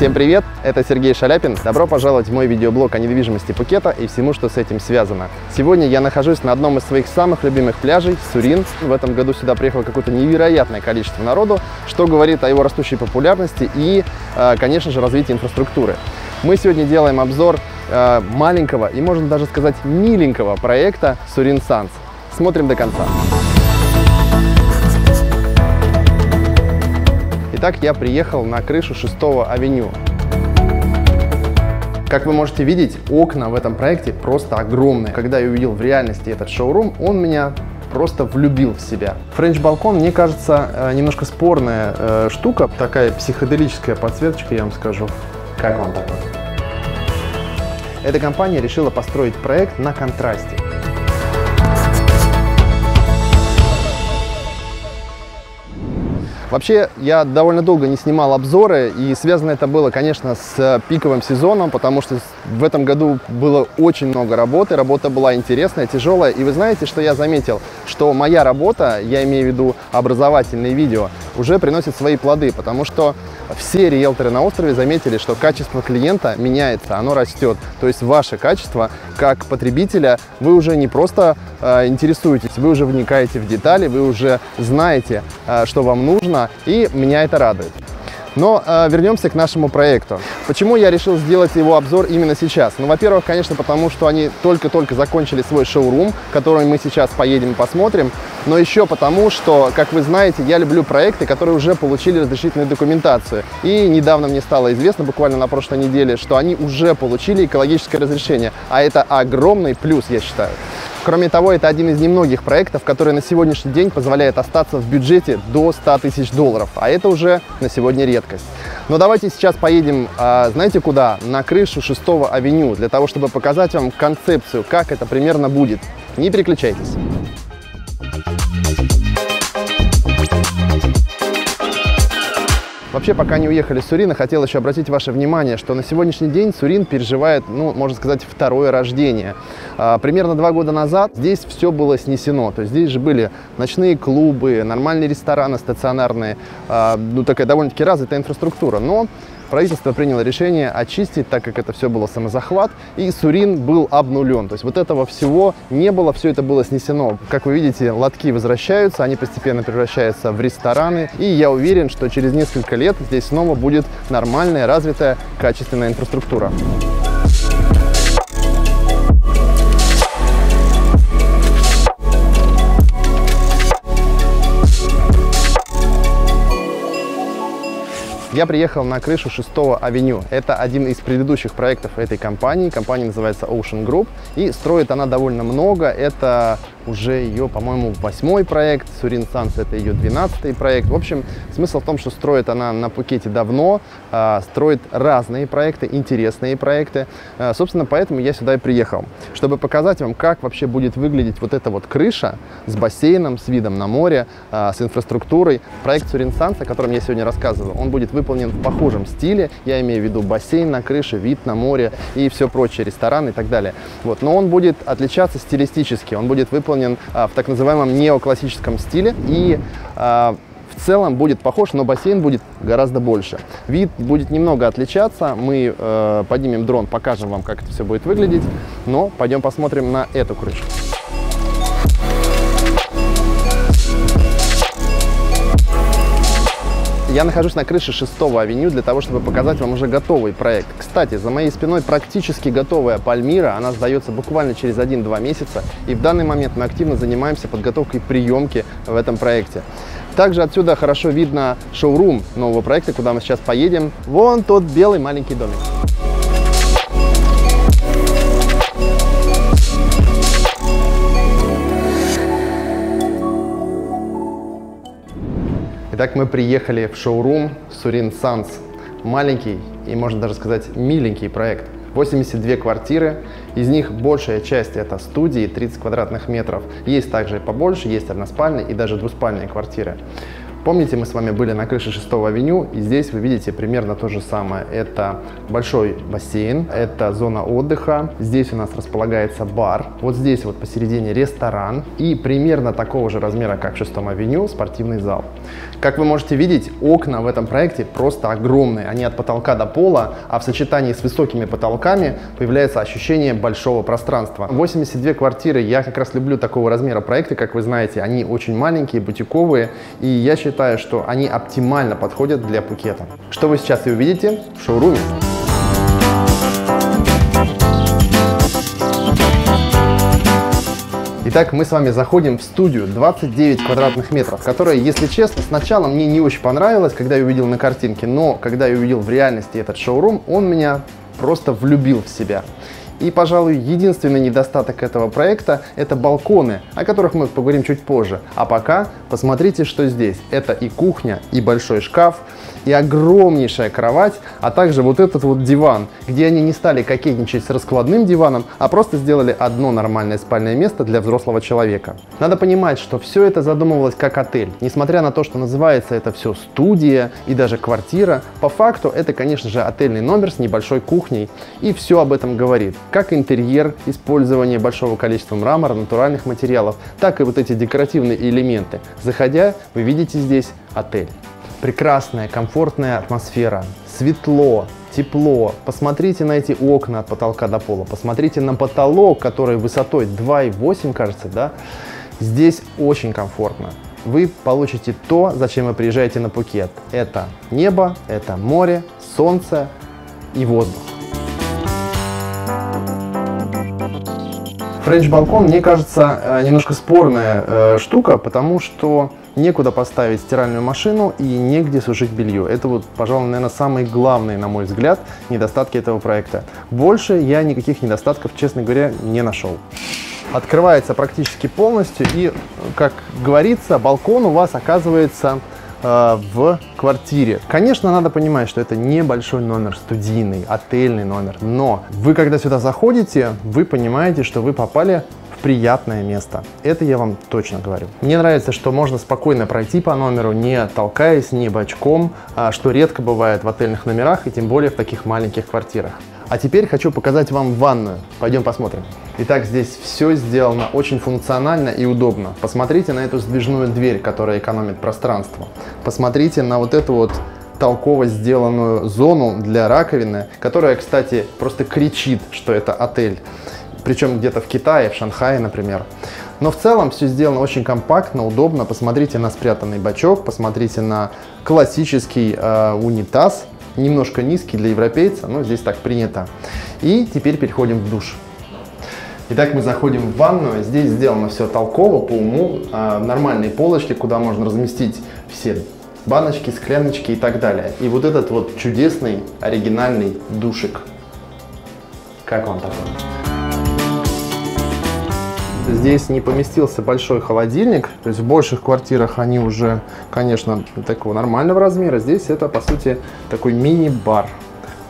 Всем привет, это Сергей Шаляпин. Добро пожаловать в мой видеоблог о недвижимости Пукета и всему, что с этим связано. Сегодня я нахожусь на одном из своих самых любимых пляжей, Сурин. В этом году сюда приехало какое-то невероятное количество народу, что говорит о его растущей популярности и, э, конечно же, развитии инфраструктуры. Мы сегодня делаем обзор э, маленького и, можно даже сказать, миленького проекта Сурин Санс. Смотрим до конца. Итак, я приехал на крышу 6 авеню. Как вы можете видеть, окна в этом проекте просто огромные. Когда я увидел в реальности этот шоурум, он меня просто влюбил в себя. Френч-балкон, мне кажется, э, немножко спорная э, штука. Такая психоделическая подсветочка, я вам скажу. Как вам такое? Эта компания решила построить проект на контрасте. Вообще, я довольно долго не снимал обзоры, и связано это было, конечно, с пиковым сезоном, потому что в этом году было очень много работы, работа была интересная, тяжелая, и вы знаете, что я заметил? Что моя работа, я имею в виду образовательные видео, уже приносит свои плоды, потому что все риэлторы на острове заметили, что качество клиента меняется, оно растет. То есть ваше качество как потребителя, вы уже не просто э, интересуетесь, вы уже вникаете в детали, вы уже знаете, э, что вам нужно, и меня это радует. Но э, вернемся к нашему проекту. Почему я решил сделать его обзор именно сейчас? Ну, во-первых, конечно, потому что они только-только закончили свой шоурум, который мы сейчас поедем и посмотрим. Но еще потому, что, как вы знаете, я люблю проекты, которые уже получили разрешительную документацию. И недавно мне стало известно, буквально на прошлой неделе, что они уже получили экологическое разрешение. А это огромный плюс, я считаю. Кроме того, это один из немногих проектов, который на сегодняшний день позволяет остаться в бюджете до 100 тысяч долларов, а это уже на сегодня редкость. Но давайте сейчас поедем, а, знаете куда? На крышу 6 авеню, для того, чтобы показать вам концепцию, как это примерно будет. Не переключайтесь. Вообще, пока не уехали с Сурина, хотел еще обратить ваше внимание, что на сегодняшний день Сурин переживает, ну, можно сказать, второе рождение. А, примерно два года назад здесь все было снесено. То есть здесь же были ночные клубы, нормальные рестораны стационарные, а, ну, такая довольно-таки развитая инфраструктура. Но правительство приняло решение очистить, так как это все было самозахват, и Сурин был обнулен. То есть вот этого всего не было, все это было снесено. Как вы видите, лотки возвращаются, они постепенно превращаются в рестораны, и я уверен, что через несколько лет здесь снова будет нормальная, развитая, качественная инфраструктура. Я приехал на крышу 6 авеню. Это один из предыдущих проектов этой компании. Компания называется Ocean Group. И строит она довольно много. Это уже ее, по-моему, восьмой проект. Сурин Санс это ее двенадцатый проект. В общем, смысл в том, что строит она на Пукете давно, э, строит разные проекты, интересные проекты. Э, собственно, поэтому я сюда и приехал, чтобы показать вам, как вообще будет выглядеть вот эта вот крыша с бассейном, с видом на море, э, с инфраструктурой. Проект Сурин Санс, о котором я сегодня рассказывал, он будет выполнен в похожем стиле. Я имею в виду бассейн на крыше, вид на море и все прочее, рестораны и так далее. Вот. Но он будет отличаться стилистически, он будет выполнен выполнен а, в так называемом неоклассическом стиле и а, в целом будет похож, но бассейн будет гораздо больше. Вид будет немного отличаться. Мы э, поднимем дрон, покажем вам, как это все будет выглядеть. Но пойдем посмотрим на эту крышу. Я нахожусь на крыше 6 авеню для того, чтобы показать вам уже готовый проект. Кстати, за моей спиной практически готовая Пальмира. Она сдается буквально через 1-2 месяца. И в данный момент мы активно занимаемся подготовкой приемки в этом проекте. Также отсюда хорошо видно шоурум нового проекта, куда мы сейчас поедем. Вон тот белый маленький домик. Итак, мы приехали в шоурум Сурин Санс. Маленький и, можно даже сказать, миленький проект. 82 квартиры, из них большая часть это студии, 30 квадратных метров. Есть также побольше, есть односпальные и даже двуспальные квартиры. Помните, мы с вами были на крыше 6 авеню, и здесь вы видите примерно то же самое. Это большой бассейн, это зона отдыха, здесь у нас располагается бар, вот здесь вот посередине ресторан и примерно такого же размера, как в 6 авеню, спортивный зал. Как вы можете видеть, окна в этом проекте просто огромные, они от потолка до пола, а в сочетании с высокими потолками появляется ощущение большого пространства. 82 квартиры, я как раз люблю такого размера проекты, как вы знаете, они очень маленькие, бутиковые, и я считаю, что они оптимально подходят для Пукета. Что вы сейчас и увидите в шоуруме. Итак, мы с вами заходим в студию 29 квадратных метров, которая, если честно, сначала мне не очень понравилась, когда я увидел на картинке, но когда я увидел в реальности этот шоурум, он меня просто влюбил в себя. И, пожалуй, единственный недостаток этого проекта – это балконы, о которых мы поговорим чуть позже. А пока посмотрите, что здесь. Это и кухня, и большой шкаф, и огромнейшая кровать, а также вот этот вот диван, где они не стали кокетничать с раскладным диваном, а просто сделали одно нормальное спальное место для взрослого человека. Надо понимать, что все это задумывалось как отель. Несмотря на то, что называется это все студия и даже квартира, по факту это, конечно же, отельный номер с небольшой кухней. И все об этом говорит как интерьер, использование большого количества мрамора, натуральных материалов, так и вот эти декоративные элементы. Заходя, вы видите здесь отель. Прекрасная, комфортная атмосфера, светло, тепло. Посмотрите на эти окна от потолка до пола, посмотрите на потолок, который высотой 2,8, кажется, да? Здесь очень комфортно. Вы получите то, зачем вы приезжаете на Пукет. Это небо, это море, солнце и воздух. Френч-балкон, мне кажется, э, немножко спорная э, штука, потому что некуда поставить стиральную машину и негде сушить белье. Это вот, пожалуй, наверное, самые главные, на мой взгляд, недостатки этого проекта. Больше я никаких недостатков, честно говоря, не нашел. Открывается практически полностью и, как говорится, балкон у вас оказывается Э, в квартире. Конечно, надо понимать, что это небольшой номер, студийный, отельный номер, но вы, когда сюда заходите, вы понимаете, что вы попали в приятное место. Это я вам точно говорю. Мне нравится, что можно спокойно пройти по номеру, не толкаясь, не бочком, а что редко бывает в отельных номерах и тем более в таких маленьких квартирах. А теперь хочу показать вам ванную. Пойдем посмотрим. Итак, здесь все сделано очень функционально и удобно. Посмотрите на эту сдвижную дверь, которая экономит пространство. Посмотрите на вот эту вот толково сделанную зону для раковины, которая, кстати, просто кричит, что это отель. Причем где-то в Китае, в Шанхае, например. Но в целом все сделано очень компактно, удобно. Посмотрите на спрятанный бачок, посмотрите на классический э, унитаз, немножко низкий для европейца, но здесь так принято. И теперь переходим в душ. Итак, мы заходим в ванную. Здесь сделано все толково, по уму. А, нормальные полочки, куда можно разместить все баночки, скляночки и так далее. И вот этот вот чудесный оригинальный душик. Как вам такой? Здесь не поместился большой холодильник, то есть в больших квартирах они уже, конечно, такого нормального размера. Здесь это, по сути, такой мини-бар.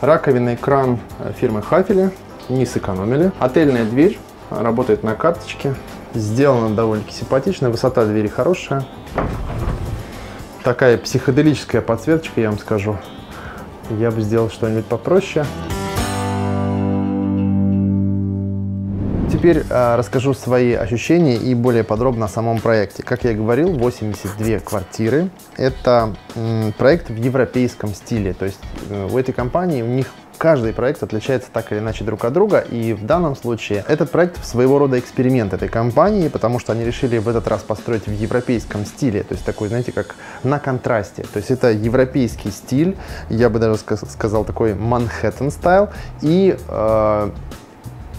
Раковинный кран фирмы Хафели, не сэкономили. Отельная дверь, работает на карточке. Сделано довольно-таки симпатично, высота двери хорошая. Такая психоделическая подсветочка, я вам скажу. Я бы сделал что-нибудь попроще. теперь э, расскажу свои ощущения и более подробно о самом проекте. Как я и говорил, 82 квартиры. Это м, проект в европейском стиле. То есть э, у этой компании, у них каждый проект отличается так или иначе друг от друга, и в данном случае этот проект своего рода эксперимент этой компании, потому что они решили в этот раз построить в европейском стиле, то есть такой, знаете, как на контрасте. То есть это европейский стиль, я бы даже сказал такой Манхэттен стайл, и э,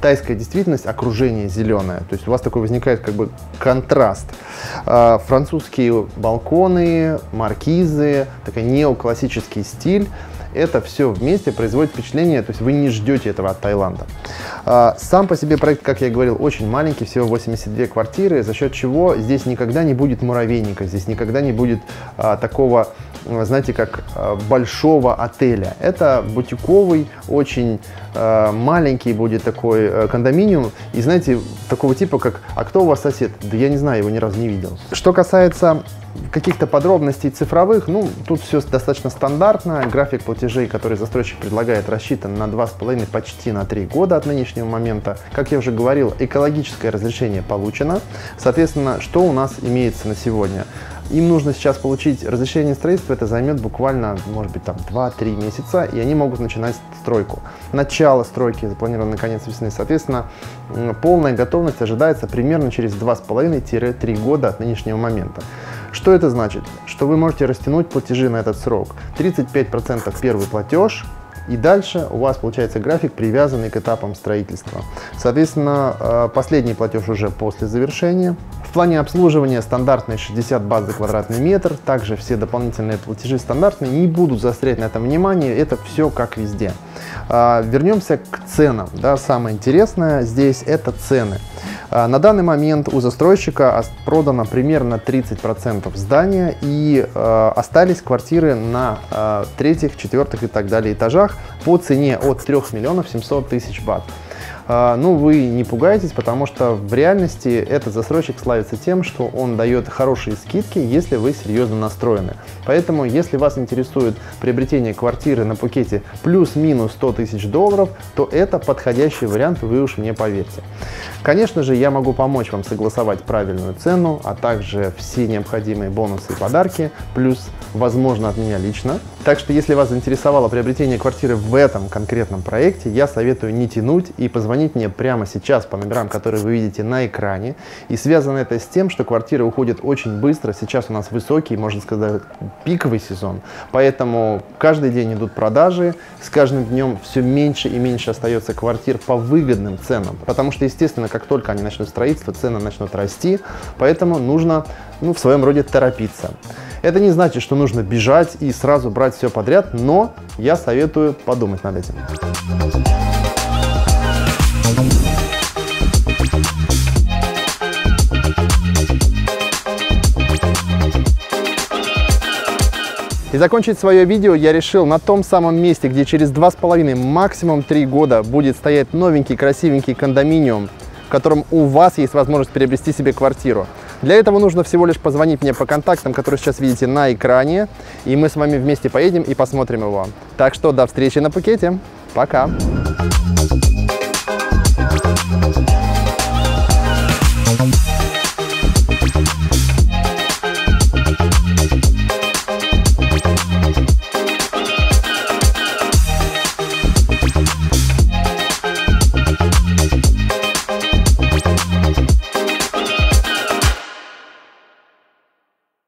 тайская действительность, окружение зеленое. То есть у вас такой возникает как бы контраст. А, французские балконы, маркизы, такой неоклассический стиль. Это все вместе производит впечатление, то есть вы не ждете этого от Таиланда. А, сам по себе проект, как я говорил, очень маленький, всего 82 квартиры, за счет чего здесь никогда не будет муравейника, здесь никогда не будет а, такого знаете, как э, большого отеля. Это бутиковый, очень э, маленький будет такой э, кондоминиум. И знаете, такого типа, как «А кто у вас сосед?» Да я не знаю, его ни разу не видел. Что касается каких-то подробностей цифровых, ну, тут все достаточно стандартно. График платежей, который застройщик предлагает, рассчитан на 2,5, почти на 3 года от нынешнего момента. Как я уже говорил, экологическое разрешение получено. Соответственно, что у нас имеется на сегодня? Им нужно сейчас получить разрешение строительства, это займет буквально, может быть, там 2-3 месяца, и они могут начинать стройку. Начало стройки запланировано на конец весны, соответственно, полная готовность ожидается примерно через 2,5-3 года от нынешнего момента. Что это значит? Что вы можете растянуть платежи на этот срок. 35% первый платеж, и дальше у вас получается график, привязанный к этапам строительства. Соответственно, э, последний платеж уже после завершения. Плане обслуживания стандартные 60 бат за квадратный метр. Также все дополнительные платежи стандартные. Не будут заострять на этом внимание. Это все как везде. А, вернемся к ценам. Да, самое интересное здесь это цены. А, на данный момент у застройщика продано примерно 30% здания и э, остались квартиры на э, третьих, четвертых и так далее этажах по цене от 3 миллионов 700 тысяч бат. А, ну, вы не пугайтесь, потому что в реальности этот застройщик славится тем, что он дает хорошие скидки, если вы серьезно настроены. Поэтому, если вас интересует приобретение квартиры на Пукете плюс-минус 100 тысяч долларов, то это подходящий вариант, вы уж мне поверьте. Конечно же, я могу помочь вам согласовать правильную цену, а также все необходимые бонусы и подарки, плюс, возможно, от меня лично. Так что, если вас заинтересовало приобретение квартиры в этом конкретном проекте, я советую не тянуть и позвонить мне прямо сейчас по номерам, которые вы видите на экране. И связано это с тем, что квартиры уходят очень быстро. Сейчас у нас высокий, можно сказать, пиковый сезон. Поэтому каждый день идут продажи. С каждым днем все меньше и меньше остается квартир по выгодным ценам. Потому что, естественно, как только они начнут строительство, цены начнут расти. Поэтому нужно ну, в своем роде торопиться. Это не значит, что нужно бежать и сразу брать все подряд, но я советую подумать над этим. И закончить свое видео я решил на том самом месте, где через два с половиной, максимум три года будет стоять новенький красивенький кондоминиум, в котором у вас есть возможность приобрести себе квартиру. Для этого нужно всего лишь позвонить мне по контактам, которые сейчас видите на экране, и мы с вами вместе поедем и посмотрим его. Так что до встречи на Пукете. Пока! Thank you.